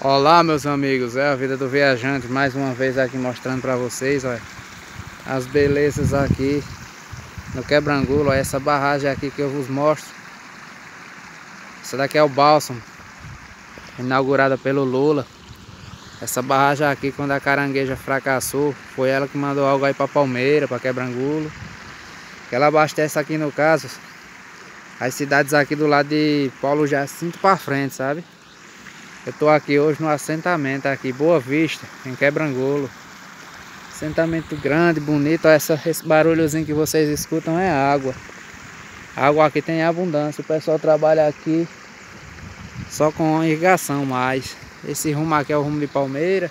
Olá meus amigos, é a vida do viajante mais uma vez aqui mostrando para vocês olha, as belezas aqui no quebrangulo, olha, essa barragem aqui que eu vos mostro. Essa daqui é o bálsamo inaugurada pelo Lula. Essa barragem aqui quando a carangueja fracassou foi ela que mandou algo aí para Palmeira, para quebrangulo. Que ela abastece aqui no caso as cidades aqui do lado de Paulo Jacinto para frente, sabe? Eu tô aqui hoje no assentamento aqui, Boa Vista, em Quebrangolo. Assentamento grande, bonito. Essa, esse barulhozinho que vocês escutam é água. Água aqui tem abundância. O pessoal trabalha aqui só com irrigação, mas esse rumo aqui é o rumo de Palmeira.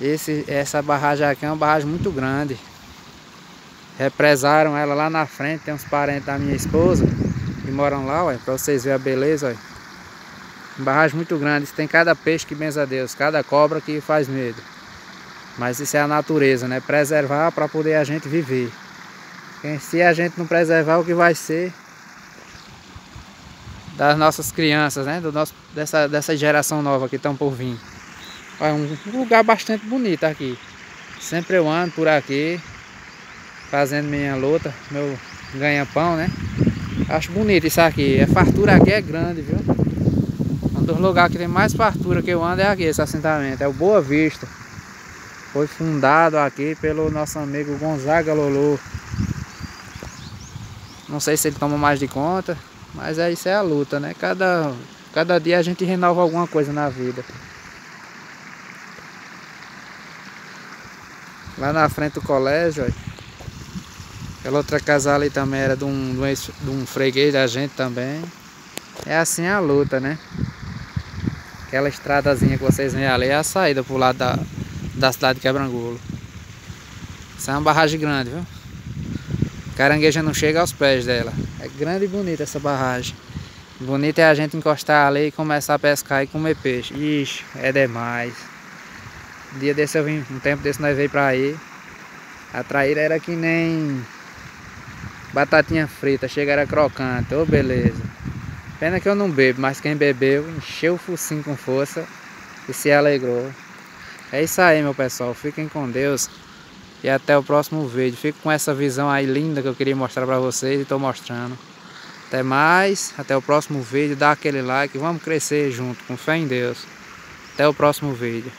Esse, essa barragem aqui é uma barragem muito grande. Represaram ela lá na frente, tem uns parentes da minha esposa que moram lá, para vocês verem a beleza, olha barragem muito grande. Tem cada peixe que benza a Deus, cada cobra que faz medo. Mas isso é a natureza, né? Preservar para poder a gente viver. Se a gente não preservar, o que vai ser das nossas crianças, né? Do nosso, dessa, dessa geração nova que estão por vir. É um lugar bastante bonito aqui. Sempre eu ando por aqui, fazendo minha luta, meu ganha-pão, né? Acho bonito isso aqui. A fartura aqui é grande, viu? Um dos lugares que tem mais fartura que eu ando é aqui, esse assentamento, é o Boa Vista. Foi fundado aqui pelo nosso amigo Gonzaga Lolo. Não sei se ele toma mais de conta, mas é isso é a luta, né? Cada, cada dia a gente renova alguma coisa na vida. Lá na frente do colégio, ó, aquela outra casa ali também era de um, de um freguês da gente também. É assim a luta, né? Aquela estradazinha que vocês veem ali é a saída pro lado da, da cidade de Quebrangulo. Isso é uma barragem grande, viu? Carangueja não chega aos pés dela. É grande e bonita essa barragem. Bonito é a gente encostar ali e começar a pescar e comer peixe. Ixi, é demais. Um dia desse eu vim, um tempo desse nós veio pra aí. A traíra era que nem batatinha frita, chega era crocante, ô oh, beleza. Pena que eu não bebo, mas quem bebeu encheu o focinho com força e se alegrou. É isso aí, meu pessoal. Fiquem com Deus e até o próximo vídeo. Fico com essa visão aí linda que eu queria mostrar para vocês e estou mostrando. Até mais, até o próximo vídeo. Dá aquele like, vamos crescer junto, com fé em Deus. Até o próximo vídeo.